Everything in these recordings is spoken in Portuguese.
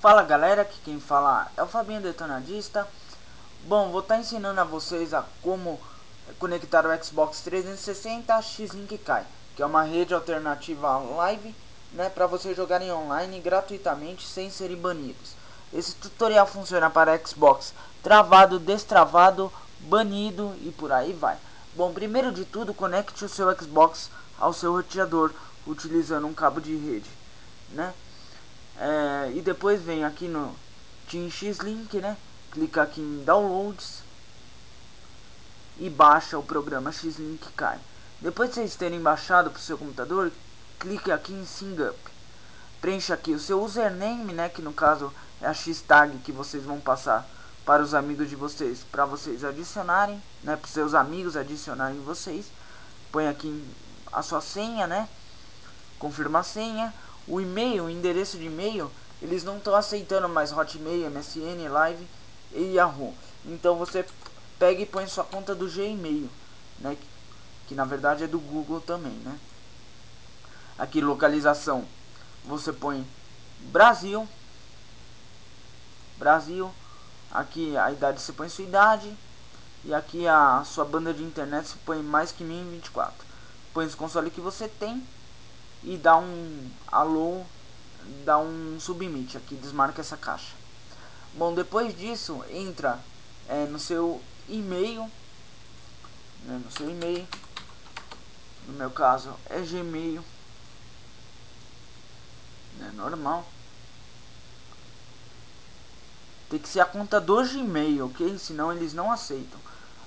Fala galera, aqui quem fala é o Fabinho Detonadista. Bom, vou estar tá ensinando a vocês a como conectar o Xbox 360 a X-Link Kai, que é uma rede alternativa live, né, para vocês jogarem online gratuitamente sem serem banidos. Esse tutorial funciona para Xbox travado, destravado, banido e por aí vai. Bom, primeiro de tudo, conecte o seu Xbox ao seu roteador utilizando um cabo de rede, né? É, e depois vem aqui no Team X-Link, né? Clica aqui em Downloads e baixa o programa X-Link Kai. Depois de vocês terem baixado para o seu computador, clique aqui em Sing Up. Preencha aqui o seu username, né? Que no caso é a X-Tag que vocês vão passar para os amigos de vocês, para vocês adicionarem, né? Para seus amigos adicionarem vocês. Põe aqui a sua senha, né? Confirma a senha o e-mail, o endereço de e-mail, eles não estão aceitando mais Hotmail, MSN, Live e Yahoo. Então você pega e põe sua conta do Gmail, né? Que, que na verdade é do Google também, né? Aqui localização, você põe Brasil, Brasil. Aqui a idade você põe sua idade e aqui a sua banda de internet você põe mais que 1024. Põe os consoles que você tem e dá um alô, dá um submit aqui, desmarca essa caixa. Bom, depois disso, entra é, no seu e-mail, né, no seu e-mail, no meu caso é Gmail, né, normal. Tem que ser a conta do Gmail, ok? Senão eles não aceitam.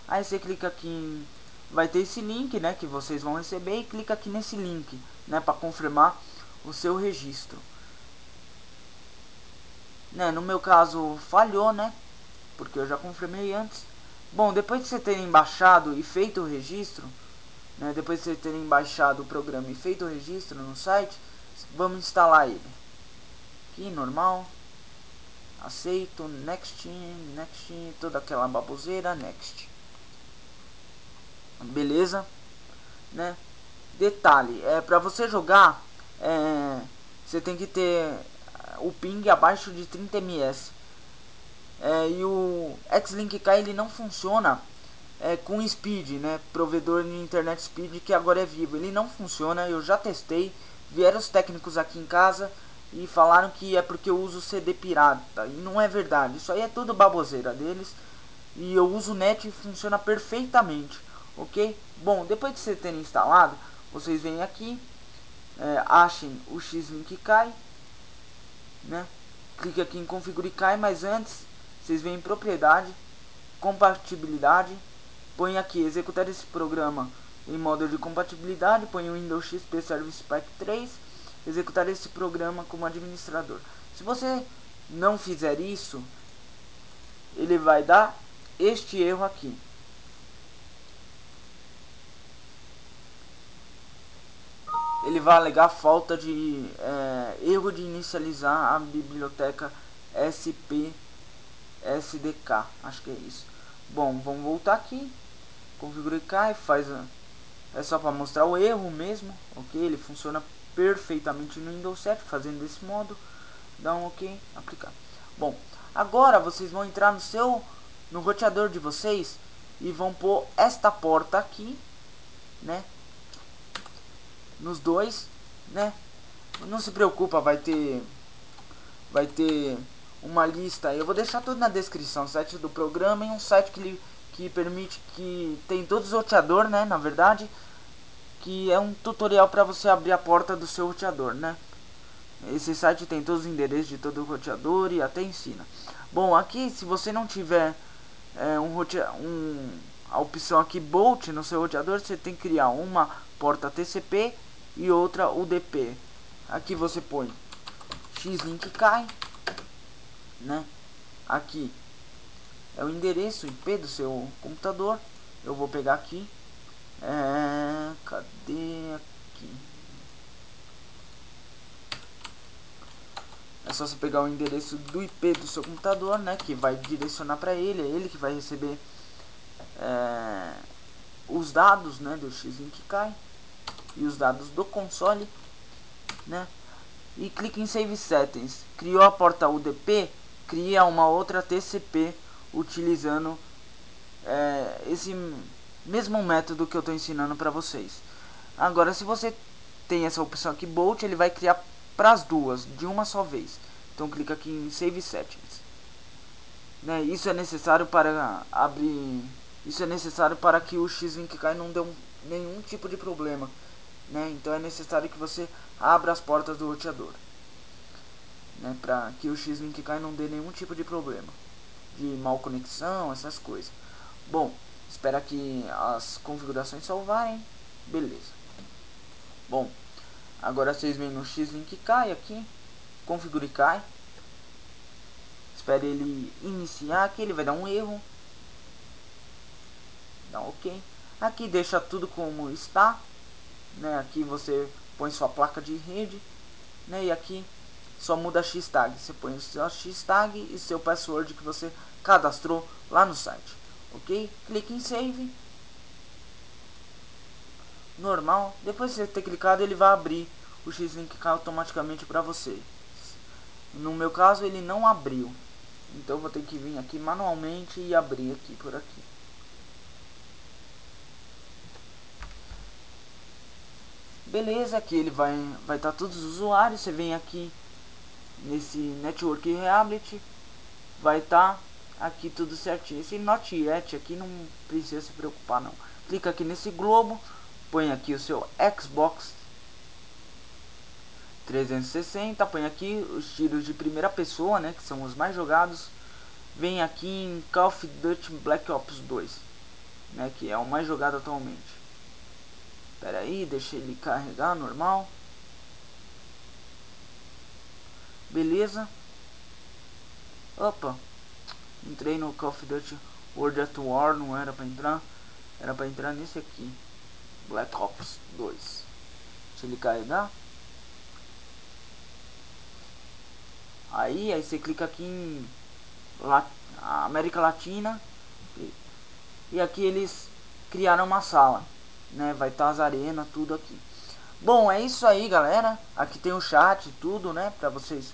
Aí você clica aqui em vai ter esse link, né, que vocês vão receber e clica aqui nesse link, né, para confirmar o seu registro. Né, no meu caso falhou, né, porque eu já confirmei antes. Bom, depois de você terem baixado e feito o registro, né, depois de você terem baixado o programa e feito o registro no site, vamos instalar ele. Aqui, normal. Aceito, next, next, toda aquela baboseira, next beleza? Né? Detalhe, é para você jogar, é, você tem que ter o ping abaixo de 30 ms. É, e o X-Link K ele não funciona é, com speed, né? Provedor de internet speed que agora é vivo. Ele não funciona, eu já testei. Vieram os técnicos aqui em casa e falaram que é porque eu uso CD pirata. E não é verdade. Isso aí é tudo baboseira deles. E eu uso net e funciona perfeitamente ok? Bom, depois de você ter instalado, vocês vêm aqui, é, achem o X-Link Kai, né? Clique aqui em Configure Kai, mas antes, vocês vêm em Propriedade, Compatibilidade, põe aqui executar esse programa em modo de compatibilidade, põe o Windows XP Service Pack 3, executar esse programa como administrador. Se você não fizer isso, ele vai dar este erro aqui. Ele vai alegar falta de é, erro de inicializar a biblioteca SP SDK, acho que é isso. Bom, vamos voltar aqui, configure e faz a, é só para mostrar o erro mesmo, ok? Ele funciona perfeitamente no Windows 7, fazendo desse modo, dá um ok, aplicar. Bom, agora vocês vão entrar no seu, no roteador de vocês e vão pôr esta porta aqui, né? Nos dois, né? Não se preocupa, vai ter vai ter uma lista. Eu vou deixar tudo na descrição, site do programa e um site que que permite que tem todos os roteador, né, na verdade, que é um tutorial para você abrir a porta do seu roteador, né? Esse site tem todos os endereços de todo o roteador e até ensina. Bom, aqui se você não tiver é, um, um a opção aqui Bolt no seu roteador, você tem que criar uma porta TCP e outra UDP. Aqui você põe X-Link cai, né? Aqui é o endereço IP do seu computador. Eu vou pegar aqui. É, cadê aqui? É só você pegar o endereço do IP do seu computador, né? Que vai direcionar para ele, é ele que vai receber é, os dados, né? Do X-Link cai e os dados do console, né? e clique em Save Settings. Criou a porta UDP, cria uma outra TCP utilizando é, esse mesmo método que eu estou ensinando para vocês. Agora, se você tem essa opção aqui, Bolt, ele vai criar para as duas, de uma só vez. Então, clica aqui em Save Settings. Né, isso é necessário para abrir... Isso é necessário para que o X-Link não dê um, nenhum tipo de problema. Né? Então, é necessário que você abra as portas do roteador. Né, para que o X-Link não dê nenhum tipo de problema. De mal conexão, essas coisas. Bom, espera que as configurações salvarem. Beleza. Bom, agora vocês vêm no X-Link cai aqui. Configure cai. Espere ele iniciar aqui, ele vai dar um erro. Dá ok. Aqui deixa tudo como está. Né? Aqui você põe sua placa de rede. Né? E aqui só muda X-Tag. Você põe o seu X-Tag e seu password que você cadastrou lá no site ok? Clique em Save. Normal. Depois de você ter clicado, ele vai abrir o X-Link automaticamente para você. No meu caso, ele não abriu. Então, vou ter que vir aqui manualmente e abrir aqui por aqui. Beleza, aqui ele vai vai estar tá todos os usuários. Você vem aqui nesse Network Rehabit, vai estar tá aqui tudo certinho. Esse not yet aqui não precisa se preocupar não. Clica aqui nesse globo, põe aqui o seu Xbox 360, põe aqui os tiros de primeira pessoa, né, que são os mais jogados. Vem aqui em Call of Duty Black Ops 2, né, que é o mais jogado atualmente. Espera aí, deixa ele carregar normal. Beleza. Opa, Entrei no Call of Duty World at War, não era pra entrar. Era pra entrar nesse aqui. Black Ops 2. Deixa ele carregar. Aí, aí você clica aqui em América Latina. E aqui eles criaram uma sala. Né? Vai estar tá as arenas, tudo aqui. Bom, é isso aí, galera. Aqui tem o chat e tudo, né? Pra vocês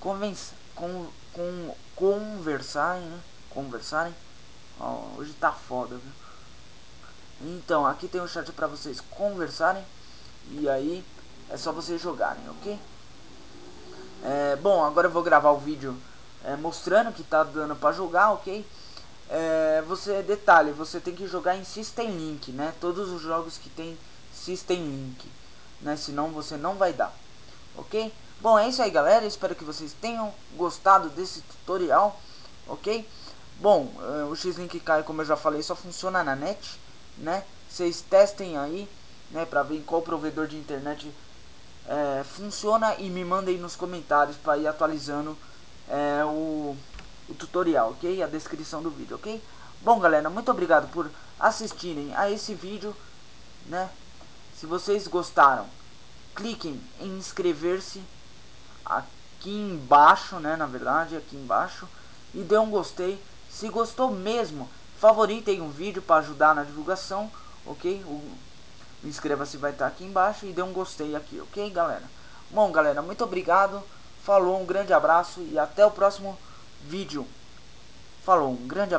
convencer, com, com, conversarem, né? Conversarem. Ó, hoje tá foda, viu? Então, aqui tem um chat pra vocês conversarem. E aí, é só vocês jogarem, ok? É, bom, agora eu vou gravar o vídeo é, mostrando que tá dando pra jogar, ok? É, você, detalhe, você tem que jogar em System Link, né? Todos os jogos que tem System Link, né? Senão você não vai dar, ok? Bom, é isso aí, galera. Espero que vocês tenham gostado desse tutorial, ok? Bom, uh, o X-Link cai, como eu já falei, só funciona na net, né? Vocês testem aí, né, pra ver qual provedor de internet é, funciona e me mandem nos comentários para ir atualizando é, o, o tutorial, ok? A descrição do vídeo, ok? Bom, galera, muito obrigado por assistirem a esse vídeo, né? Se vocês gostaram, cliquem em inscrever-se aqui embaixo, né, na verdade, aqui embaixo, e dê um gostei. Se gostou mesmo, favoritem o vídeo para ajudar na divulgação, ok? O, inscreva-se vai estar aqui embaixo e dê um gostei aqui, ok, galera? Bom, galera, muito obrigado. Falou, um grande abraço e até o próximo vídeo. Falou, um grande abraço.